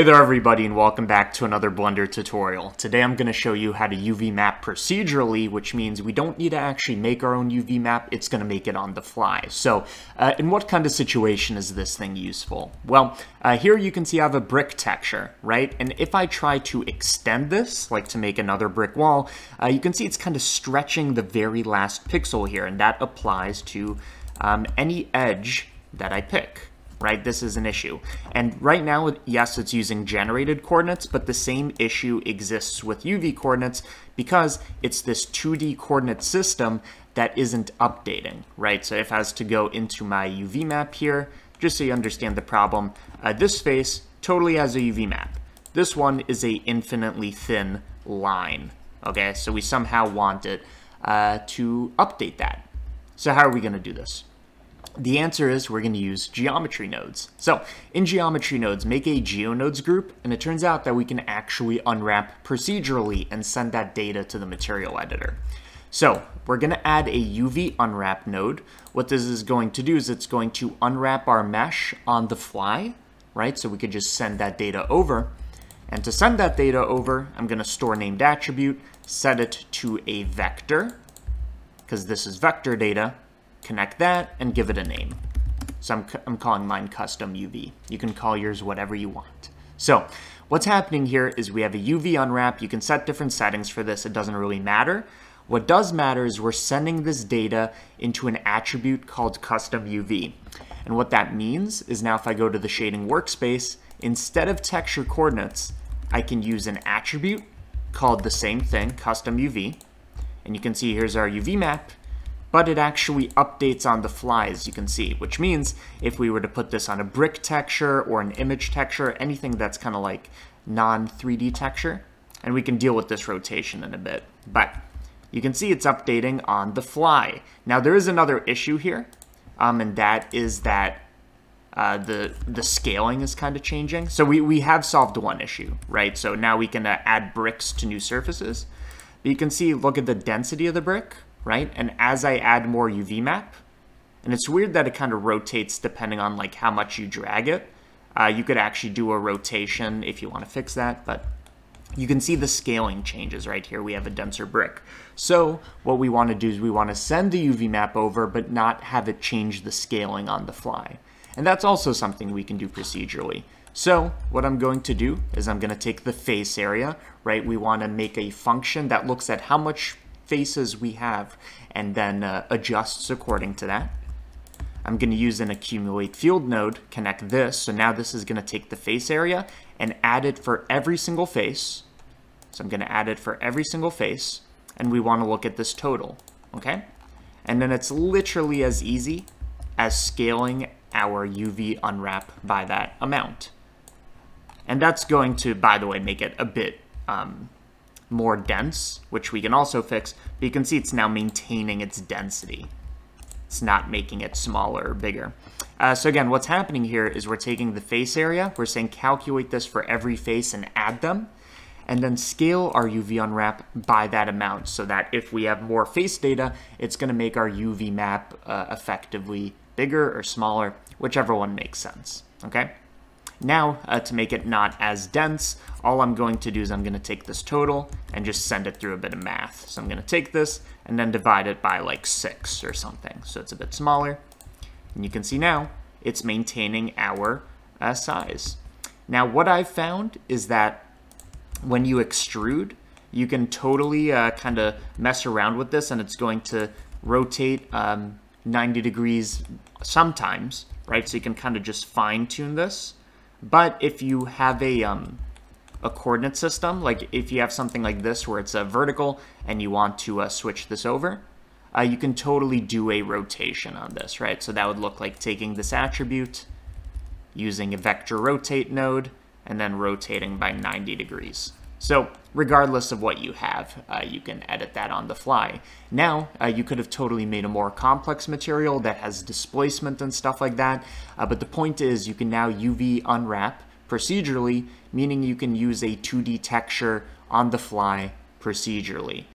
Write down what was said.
Hey there everybody and welcome back to another Blender tutorial. Today I'm going to show you how to UV map procedurally, which means we don't need to actually make our own UV map, it's going to make it on the fly. So uh, in what kind of situation is this thing useful? Well, uh, here you can see I have a brick texture, right? And if I try to extend this, like to make another brick wall, uh, you can see it's kind of stretching the very last pixel here, and that applies to um, any edge that I pick right? This is an issue. And right now, yes, it's using generated coordinates, but the same issue exists with UV coordinates because it's this 2D coordinate system that isn't updating, right? So if I was to go into my UV map here, just so you understand the problem, uh, this face totally has a UV map. This one is a infinitely thin line, okay? So we somehow want it uh, to update that. So how are we going to do this? The answer is we're going to use geometry nodes. So in geometry nodes, make a geonodes group, and it turns out that we can actually unwrap procedurally and send that data to the material editor. So we're going to add a UV unwrap node. What this is going to do is it's going to unwrap our mesh on the fly, right? So we could just send that data over. And to send that data over, I'm going to store named attribute, set it to a vector, because this is vector data, connect that, and give it a name. So I'm, I'm calling mine custom UV. You can call yours whatever you want. So what's happening here is we have a UV unwrap. You can set different settings for this. It doesn't really matter. What does matter is we're sending this data into an attribute called custom UV. And what that means is now if I go to the shading workspace, instead of texture coordinates, I can use an attribute called the same thing, custom UV. And you can see here's our UV map but it actually updates on the fly, as you can see, which means if we were to put this on a brick texture or an image texture, anything that's kind of like non-3D texture, and we can deal with this rotation in a bit. But you can see it's updating on the fly. Now there is another issue here, um, and that is that uh, the the scaling is kind of changing. So we, we have solved one issue, right? So now we can uh, add bricks to new surfaces. But you can see, look at the density of the brick right? And as I add more UV map, and it's weird that it kind of rotates depending on like how much you drag it. Uh, you could actually do a rotation if you want to fix that, but you can see the scaling changes right here. We have a denser brick. So what we want to do is we want to send the UV map over, but not have it change the scaling on the fly. And that's also something we can do procedurally. So what I'm going to do is I'm going to take the face area, right? We want to make a function that looks at how much faces we have and then uh, adjusts according to that. I'm going to use an accumulate field node, connect this, so now this is going to take the face area and add it for every single face. So I'm going to add it for every single face, and we want to look at this total, okay? And then it's literally as easy as scaling our UV unwrap by that amount. And that's going to, by the way, make it a bit um, more dense, which we can also fix, but you can see it's now maintaining its density. It's not making it smaller or bigger. Uh, so again, what's happening here is we're taking the face area, we're saying calculate this for every face and add them, and then scale our UV unwrap by that amount so that if we have more face data, it's going to make our UV map uh, effectively bigger or smaller, whichever one makes sense, okay? Now, uh, to make it not as dense, all I'm going to do is I'm going to take this total and just send it through a bit of math. So I'm going to take this and then divide it by like 6 or something. So it's a bit smaller. And you can see now it's maintaining our uh, size. Now what I've found is that when you extrude, you can totally uh, kind of mess around with this and it's going to rotate um, 90 degrees sometimes, right? So you can kind of just fine tune this. But if you have a um, a coordinate system, like if you have something like this where it's a vertical and you want to uh, switch this over, uh, you can totally do a rotation on this, right? So that would look like taking this attribute, using a vector rotate node, and then rotating by 90 degrees. So regardless of what you have, uh, you can edit that on the fly. Now, uh, you could have totally made a more complex material that has displacement and stuff like that, uh, but the point is you can now UV unwrap procedurally, meaning you can use a 2D texture on the fly procedurally.